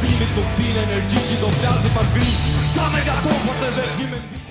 Σήμερα το πρωί η ενεργή κοιτώνειάζει μαγείρε. Σήμερα.